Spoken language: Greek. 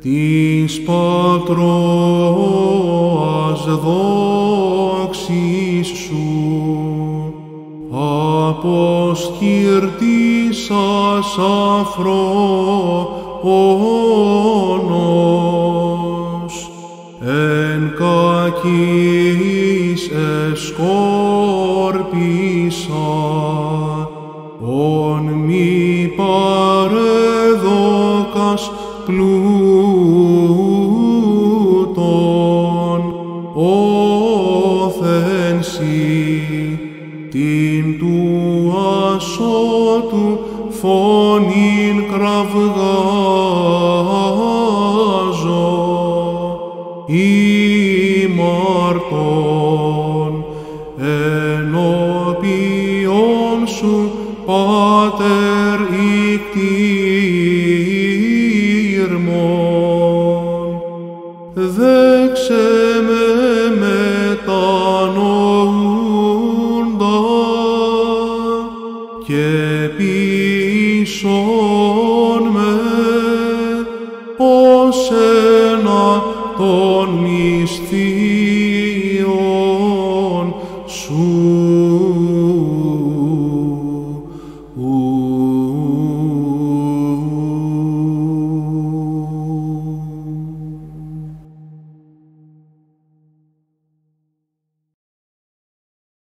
της Πατρός δόξης σου, αποσκύρτησας αφρόνος, εν κακής εσκόρπισας, ον μη παρεδόκας πλούτον, όθεν σοι, την του ασώτου φωνήν κραυγάζω, ημαρτών ενώπιον σου, Pater ictirmon, δέξε με μετανοούντα και πίσον με ως ένα των μυστήριων σου.